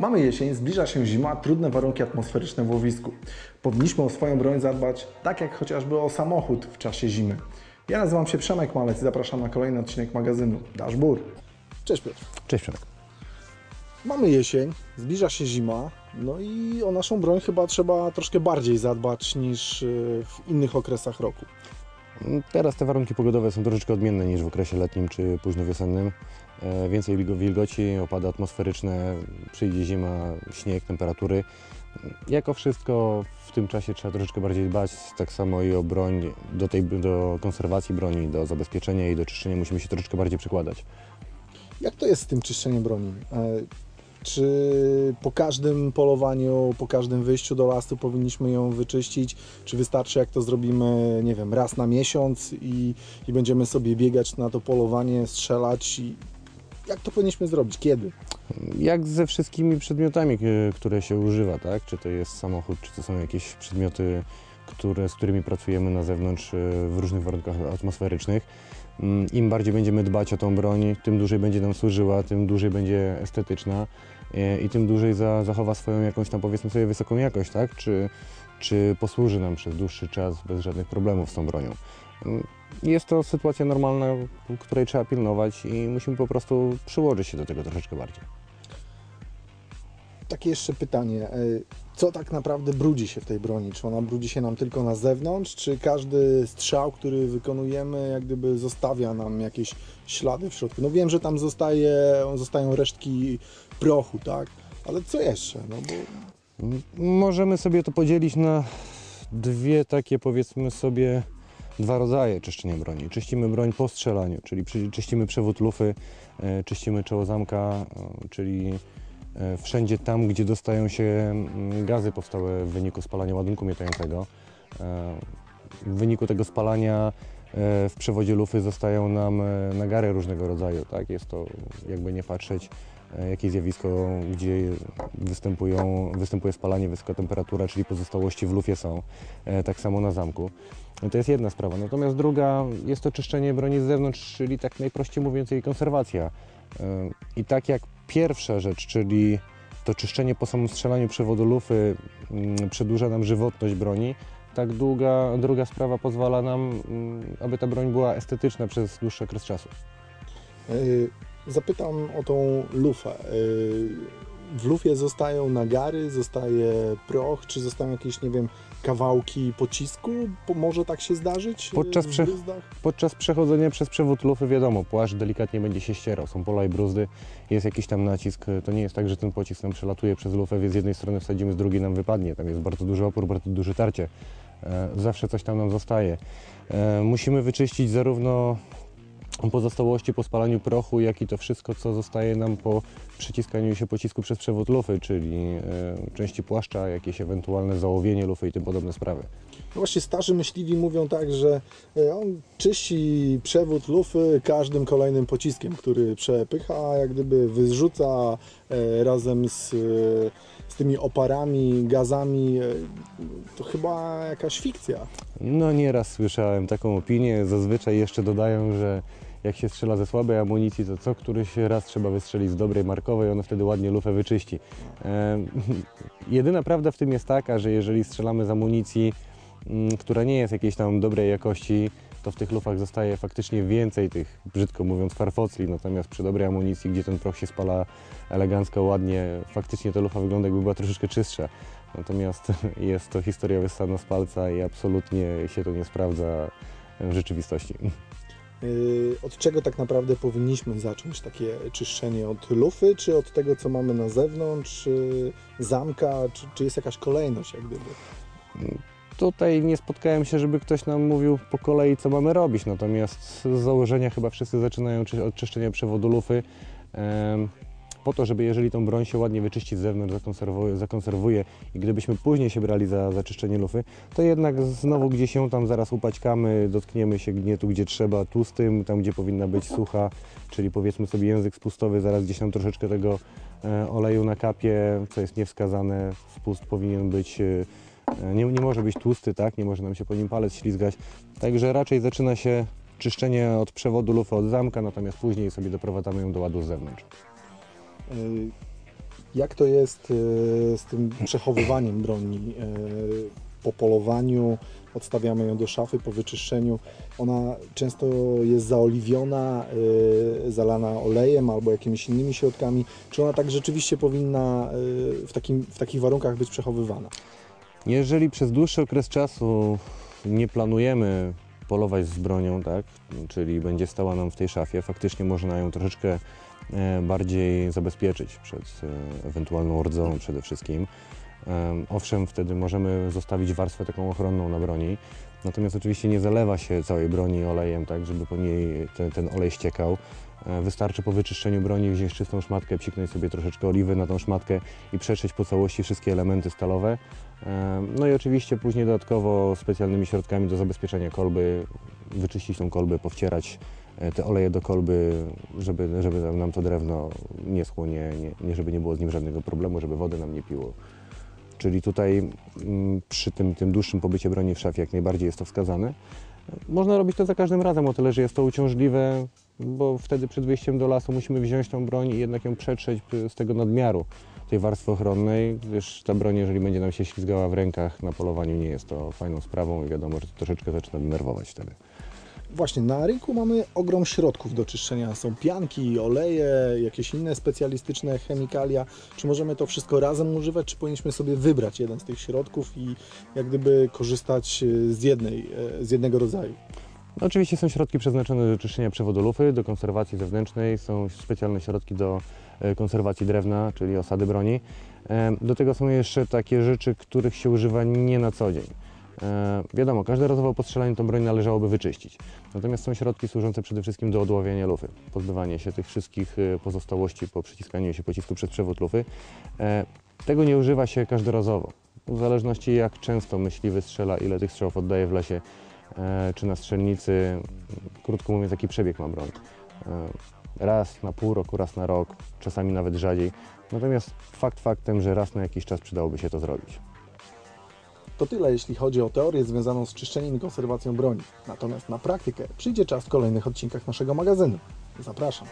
Mamy jesień, zbliża się zima, trudne warunki atmosferyczne w łowisku. Powinniśmy o swoją broń zadbać tak jak chociażby o samochód w czasie zimy. Ja nazywam się Przemek Malec i zapraszam na kolejny odcinek magazynu Dashbur. Cześć Piotr. Cześć Przemek. Mamy jesień, zbliża się zima, no i o naszą broń chyba trzeba troszkę bardziej zadbać niż y, w innych okresach roku. Teraz te warunki pogodowe są troszeczkę odmienne niż w okresie letnim czy późno wiosennym. E, Więcej wilgo- wilgoci, opady atmosferyczne, przyjdzie zima, śnieg, temperatury. Jako wszystko w tym czasie trzeba troszeczkę bardziej dbać, tak samo i o broń, do, tej, do konserwacji broni, do zabezpieczenia i do czyszczenia musimy się troszeczkę bardziej przykładać. Jak to jest z tym czyszczeniem broni? E, Czy po każdym polowaniu, po każdym wyjściu do lasu powinniśmy ją wyczyścić? Czy wystarczy, jak to zrobimy, nie wiem, raz na miesiąc i, i będziemy sobie biegać na to polowanie, strzelać? I jak to powinniśmy zrobić? Kiedy? Jak ze wszystkimi przedmiotami, k- które się używa, tak? Czy to jest samochód, czy to są jakieś przedmioty, które, z którymi pracujemy na zewnątrz e, w różnych warunkach atmosferycznych. Mm, Im bardziej będziemy dbać o tą broń, tym dłużej będzie nam służyła, tym dłużej będzie estetyczna e, i tym dłużej za, zachowa swoją jakąś tam powiedzmy sobie wysoką jakość, tak? Czy, czy posłuży nam przez dłuższy czas bez żadnych problemów z tą bronią. Mm, Jest to sytuacja normalna, której trzeba pilnować i musimy po prostu przyłożyć się do tego troszeczkę bardziej. Takie jeszcze pytanie. Co tak naprawdę brudzi się w tej broni? Czy ona brudzi się nam tylko na zewnątrz, czy każdy strzał, który wykonujemy, jak gdyby zostawia nam jakieś ślady w środku? No wiem, że tam zostaje, zostają resztki prochu, tak? Ale co jeszcze? No bo Możemy sobie to podzielić na dwie takie powiedzmy sobie dwa rodzaje czyszczenia broni. Czyścimy broń po strzelaniu, czyli czyścimy przewód lufy, e, czyścimy czoło zamka, czyli wszędzie tam, gdzie dostają się mm, gazy powstałe w wyniku spalania ładunku miotającego. E, W wyniku tego spalania e, w przewodzie lufy zostają nam e, nagary różnego rodzaju. Tak? Jest to, jakby nie patrzeć, e, jakieś zjawisko, gdzie występują, występuje spalanie, wysoka temperatura, czyli pozostałości w lufie są. E, Tak samo na zamku. To jest jedna sprawa. Natomiast druga jest to czyszczenie broni z zewnątrz, czyli tak najprościej mówiąc jej konserwacja. E, I tak jak pierwsza rzecz, czyli to czyszczenie po samym strzelaniu przewodu lufy mm, przedłuża nam żywotność broni, tak długa, druga sprawa pozwala nam, mm, aby ta broń była estetyczna przez dłuższy okres czasu. y, zapytam o tą lufę. Y, W lufie zostają nagary, zostaje proch, czy zostają jakieś, nie wiem, kawałki pocisku? Bo może tak się zdarzyć? y, Podczas prze-? Podczas przechodzenia przez przewód lufy wiadomo, płaszcz delikatnie będzie się ścierał, są pola i bruzdy, jest jakiś tam nacisk. To nie jest tak, że ten pocisk nam przelatuje przez lufę, więc z jednej strony wsadzimy, z drugiej nam wypadnie. Tam jest bardzo duży opór, bardzo duże tarcie. E, Zawsze coś tam nam zostaje. E, Musimy wyczyścić zarówno pozostałości po spalaniu prochu, jak i to wszystko, co zostaje nam po przyciskaniu się pocisku przez przewód lufy, czyli e, części płaszcza, jakieś ewentualne załowienie lufy i tym podobne sprawy. No właśnie starzy myśliwi mówią tak, że e, on czyści przewód lufy każdym kolejnym pociskiem, który przepycha, jak gdyby wyrzuca e, razem z, z tymi oparami, gazami. To chyba jakaś fikcja. No nieraz słyszałem taką opinię. Zazwyczaj jeszcze dodają, że jak się strzela ze słabej amunicji, to co któryś raz trzeba wystrzelić z dobrej markowej, ona wtedy ładnie lufę wyczyści. E, jedyna prawda w tym jest taka, że jeżeli strzelamy z amunicji, mm, która nie jest jakiejś tam dobrej jakości, to w tych lufach zostaje faktycznie więcej tych, brzydko mówiąc, farfocli, natomiast przy dobrej amunicji, gdzie ten proch się spala elegancko, ładnie, faktycznie ta lufa wygląda jakby była troszeczkę czystsza. Natomiast jest to historia wyssana z palca i absolutnie się to nie sprawdza w rzeczywistości. Yy, Od czego tak naprawdę powinniśmy zacząć takie czyszczenie? Od lufy, czy od tego, co mamy na zewnątrz, yy, zamka, czy, czy jest jakaś kolejność, jak gdyby? Tutaj nie spotkałem się, żeby ktoś nam mówił po kolei, co mamy robić, natomiast z założenia chyba wszyscy zaczynają czy- od czyszczenia przewodu lufy. Po to, żeby jeżeli tą broń się ładnie wyczyści z zewnątrz, zakonserwuje, zakonserwuje i gdybyśmy później się brali za, za czyszczenie lufy, to jednak znowu gdzieś ją tam zaraz upaćkamy, dotkniemy się nie tu, gdzie trzeba, tłustym, tam, gdzie powinna być sucha, czyli powiedzmy sobie język spustowy, zaraz gdzieś tam troszeczkę tego e, oleju na kapie, co jest niewskazane, spust powinien być e, nie, nie może być tłusty, tak? Nie może nam się po nim palec ślizgać. Także raczej zaczyna się czyszczenie od przewodu lufy od zamka, natomiast później sobie doprowadzamy ją do ładu z zewnątrz. Yy, Jak to jest e, z tym przechowywaniem broni? E, Po polowaniu odstawiamy ją do szafy, po wyczyszczeniu. Ona często jest zaoliwiona, e, zalana olejem albo jakimiś innymi środkami. Czy ona tak rzeczywiście powinna e, w, takim, w takich warunkach być przechowywana? Jeżeli przez dłuższy okres czasu nie planujemy polować z bronią, tak, czyli będzie stała nam w tej szafie, faktycznie można ją troszeczkę e, bardziej zabezpieczyć przed e, ewentualną rdzoną przede wszystkim. Em, Owszem, wtedy możemy zostawić warstwę taką ochronną na broni, natomiast oczywiście nie zalewa się całej broni olejem, tak, żeby po niej ten, ten olej ściekał. E, Wystarczy po wyczyszczeniu broni wziąć czystą szmatkę, psiknąć sobie troszeczkę oliwy na tą szmatkę i przetrzeć po całości wszystkie elementy stalowe. E, No i oczywiście później dodatkowo specjalnymi środkami do zabezpieczenia kolby, wyczyścić tą kolbę, powcierać e, te oleje do kolby, żeby, żeby nam- to drewno nie schło, nie, nie, żeby nie było z nim żadnego problemu, żeby wody nam nie piło. Czyli tutaj mm, przy tym, tym dłuższym pobycie broni w szafie jak najbardziej jest to wskazane. Można robić to za każdym razem, o tyle, że jest to uciążliwe, bo wtedy przed wyjściem do lasu musimy wziąć tą broń i jednak ją przetrzeć z tego nadmiaru tej warstwy ochronnej, gdyż ta broń, jeżeli będzie nam się ślizgała w rękach na polowaniu, nie jest to fajną sprawą i wiadomo, że to troszeczkę zaczyna denerwować wtedy. Właśnie, na rynku mamy ogrom środków do czyszczenia. Są pianki, oleje, jakieś inne specjalistyczne chemikalia. Czy możemy to wszystko razem używać, czy powinniśmy sobie wybrać jeden z tych środków i jak gdyby korzystać e, z, jednej, e, z jednego rodzaju? No, oczywiście są środki przeznaczone do czyszczenia przewodu lufy, do konserwacji zewnętrznej, są specjalne środki do e, konserwacji drewna, czyli osady broni. Do tego są jeszcze takie rzeczy, których się używa nie na co dzień. E, Wiadomo, każdorazowo po strzelaniu tą broń należałoby wyczyścić. Natomiast są środki służące przede wszystkim do odławiania lufy, pozbywania się tych wszystkich e, pozostałości po przyciskaniu się pocisku przez przewód lufy. E, Tego nie używa się każdorazowo. W zależności jak często myśliwy strzela, ile tych strzałów oddaje w lesie, czy na strzelnicy, krótko mówiąc, jaki przebieg ma broń. Raz na pół roku, raz na rok, czasami nawet rzadziej. Natomiast fakt faktem, że raz na jakiś czas przydałoby się to zrobić. To tyle, jeśli chodzi o teorię związaną z czyszczeniem i konserwacją broni. Natomiast na praktykę przyjdzie czas w kolejnych odcinkach naszego magazynu. Zapraszam.